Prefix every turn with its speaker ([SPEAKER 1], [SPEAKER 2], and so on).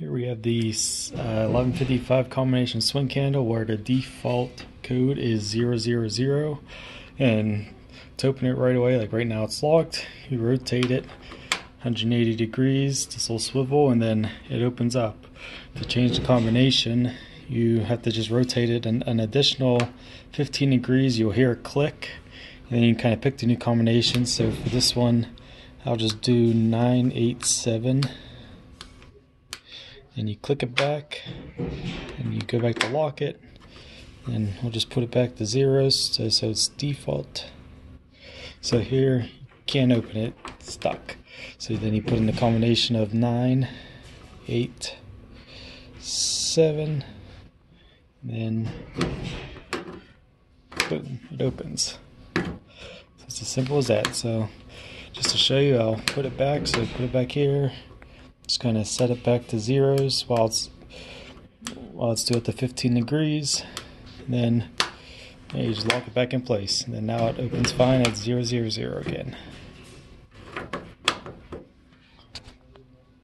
[SPEAKER 1] Here we have the uh, 1155 combination swing handle where the default code is 000 and to open it right away like right now it's locked. You rotate it 180 degrees this will swivel and then it opens up. To change the combination you have to just rotate it an, an additional 15 degrees. You'll hear a click and then you kind of pick the new combination. So for this one I'll just do 987 and you click it back and you go back to lock it and we'll just put it back to zeros so, so it's default. So here you can't open it stuck. So then you put in the combination of 9 8 7 and then boom it opens. So it's as simple as that. So just to show you I'll put it back. So put it back here just kind of set it back to zeros while it's while it's still at the 15 degrees. And then you just lock it back in place. And then now it opens fine at 000 again.